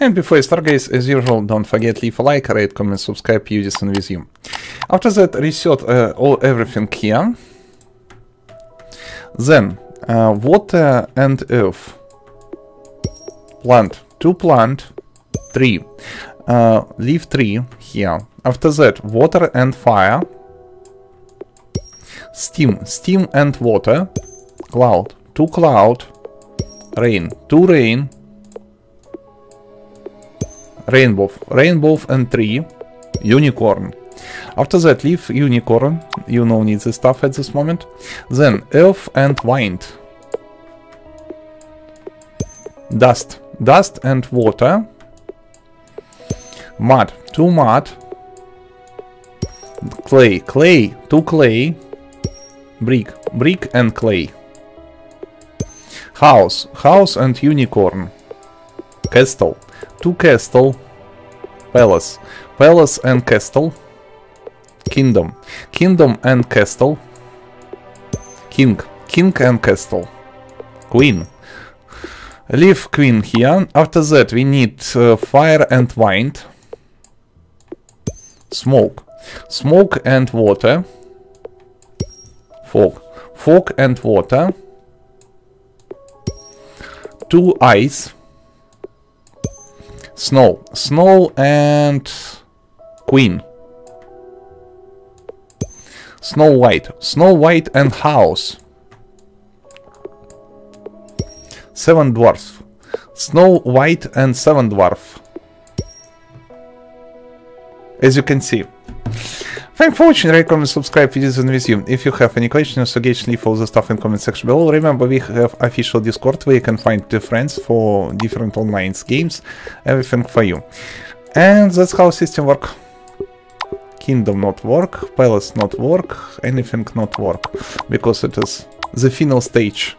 And before you start guys, as usual, don't forget leave a like, rate, comment, subscribe, Udisen with you. After that, reset uh, all everything here. Then, uh, water and earth. Plant, two plant, Three. Uh, leave tree here. After that, water and fire. Steam, steam and water. Cloud, two cloud. Rain, two rain. Rainbow, rainbow and tree. Unicorn. After that, leave unicorn. You no need the stuff at this moment. Then earth and wind. Dust, dust and water. Mud, two mud. Clay, clay, two clay. Brick, brick and clay. House, house and unicorn. Castle, two castle. Palace, palace and castle. Kingdom, kingdom and castle. King, king and castle. Queen. Leave queen here. After that we need uh, fire and wind. Smoke. Smoke and water. Fog. Fog and water. Two ice. Snow. Snow and queen. Snow White. Snow White and house. Seven dwarfs. Snow White and seven dwarf. As you can see. Thanks for watching, rate, comment, subscribe, Udisen with you. If you have any questions, or suggestions, leave all the stuff in comment section below. Remember, we have official Discord where you can find the friends for different online games, everything for you. And that's how system work. Kingdom not work, palace not work, anything not work, because it is the final stage